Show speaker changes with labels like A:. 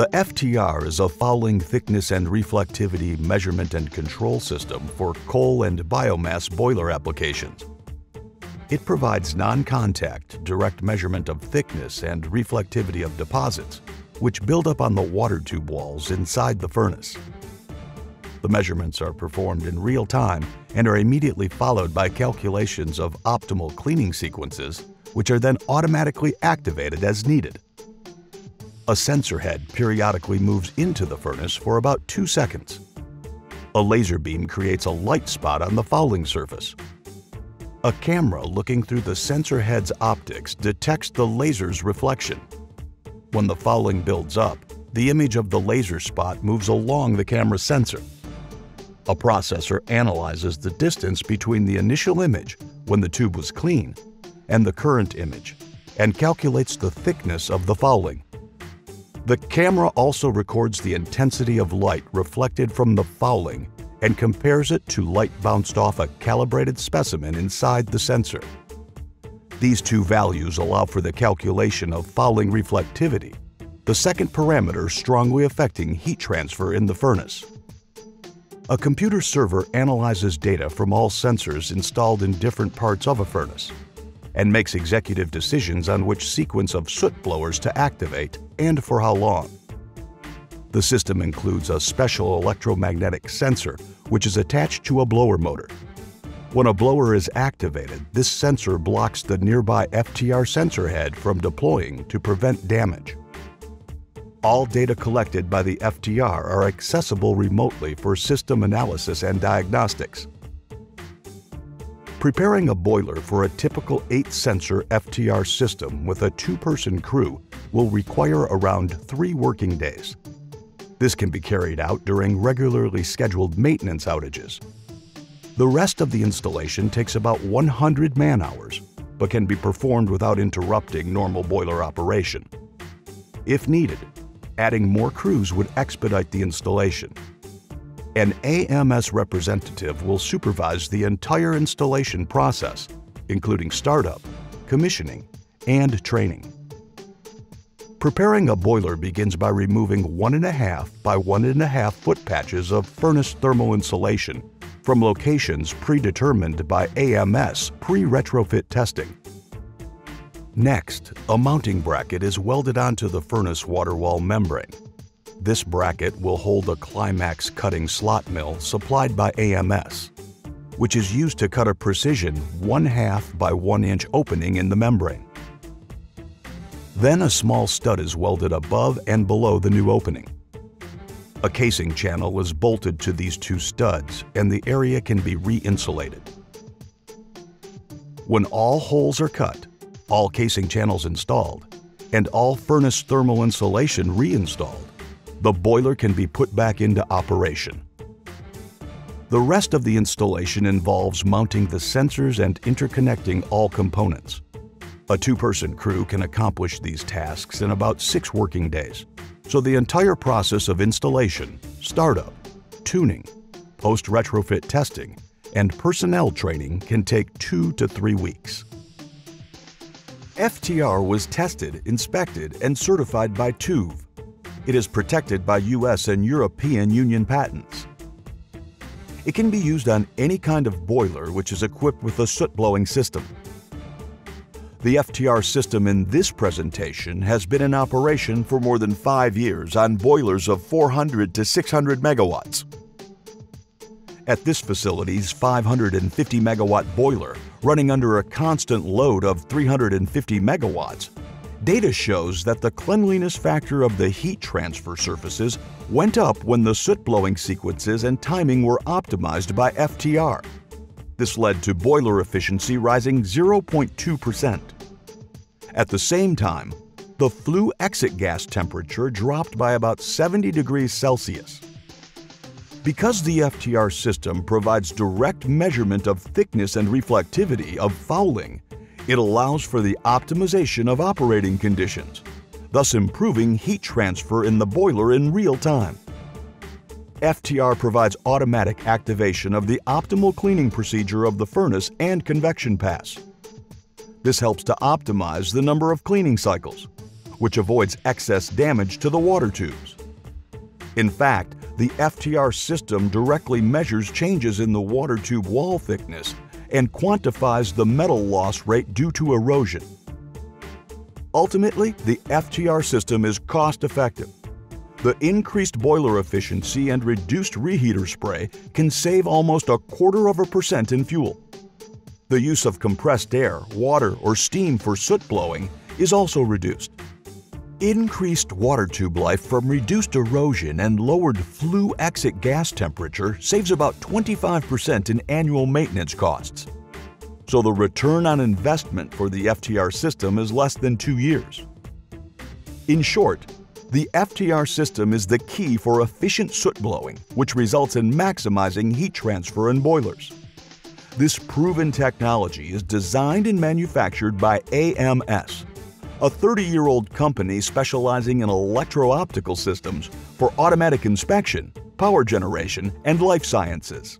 A: The FTR is a fouling thickness and reflectivity measurement and control system for coal and biomass boiler applications. It provides non-contact, direct measurement of thickness and reflectivity of deposits, which build up on the water tube walls inside the furnace. The measurements are performed in real time and are immediately followed by calculations of optimal cleaning sequences, which are then automatically activated as needed. A sensor head periodically moves into the furnace for about two seconds. A laser beam creates a light spot on the fouling surface. A camera looking through the sensor head's optics detects the laser's reflection. When the fouling builds up, the image of the laser spot moves along the camera sensor. A processor analyzes the distance between the initial image, when the tube was clean, and the current image, and calculates the thickness of the fouling. The camera also records the intensity of light reflected from the fouling and compares it to light bounced off a calibrated specimen inside the sensor. These two values allow for the calculation of fouling reflectivity, the second parameter strongly affecting heat transfer in the furnace. A computer server analyzes data from all sensors installed in different parts of a furnace and makes executive decisions on which sequence of soot blowers to activate and for how long. The system includes a special electromagnetic sensor which is attached to a blower motor. When a blower is activated, this sensor blocks the nearby FTR sensor head from deploying to prevent damage. All data collected by the FTR are accessible remotely for system analysis and diagnostics. Preparing a boiler for a typical 8-sensor FTR system with a two-person crew will require around three working days. This can be carried out during regularly scheduled maintenance outages. The rest of the installation takes about 100 man-hours, but can be performed without interrupting normal boiler operation. If needed, adding more crews would expedite the installation. An AMS representative will supervise the entire installation process, including startup, commissioning, and training. Preparing a boiler begins by removing 1.5 by 1.5 foot patches of furnace thermal insulation from locations predetermined by AMS pre-retrofit testing. Next, a mounting bracket is welded onto the furnace water wall membrane. This bracket will hold a Climax cutting slot mill supplied by AMS, which is used to cut a precision 1 half by 1 inch opening in the membrane. Then a small stud is welded above and below the new opening. A casing channel is bolted to these two studs and the area can be re-insulated. When all holes are cut, all casing channels installed, and all furnace thermal insulation reinstalled, the boiler can be put back into operation. The rest of the installation involves mounting the sensors and interconnecting all components. A two-person crew can accomplish these tasks in about six working days, so the entire process of installation, startup, tuning, post-retrofit testing, and personnel training can take two to three weeks. FTR was tested, inspected, and certified by TÜV, it is protected by US and European Union patents. It can be used on any kind of boiler which is equipped with a soot-blowing system. The FTR system in this presentation has been in operation for more than five years on boilers of 400 to 600 megawatts. At this facility's 550 megawatt boiler, running under a constant load of 350 megawatts, Data shows that the cleanliness factor of the heat transfer surfaces went up when the soot blowing sequences and timing were optimized by FTR. This led to boiler efficiency rising 0.2%. At the same time, the flue exit gas temperature dropped by about 70 degrees Celsius. Because the FTR system provides direct measurement of thickness and reflectivity of fouling, it allows for the optimization of operating conditions, thus improving heat transfer in the boiler in real time. FTR provides automatic activation of the optimal cleaning procedure of the furnace and convection pass. This helps to optimize the number of cleaning cycles, which avoids excess damage to the water tubes. In fact, the FTR system directly measures changes in the water tube wall thickness and quantifies the metal loss rate due to erosion. Ultimately, the FTR system is cost-effective. The increased boiler efficiency and reduced reheater spray can save almost a quarter of a percent in fuel. The use of compressed air, water, or steam for soot blowing is also reduced. Increased water tube life from reduced erosion and lowered flue exit gas temperature saves about 25% in annual maintenance costs. So the return on investment for the FTR system is less than two years. In short, the FTR system is the key for efficient soot blowing, which results in maximizing heat transfer in boilers. This proven technology is designed and manufactured by AMS, a 30-year-old company specializing in electro-optical systems for automatic inspection, power generation, and life sciences.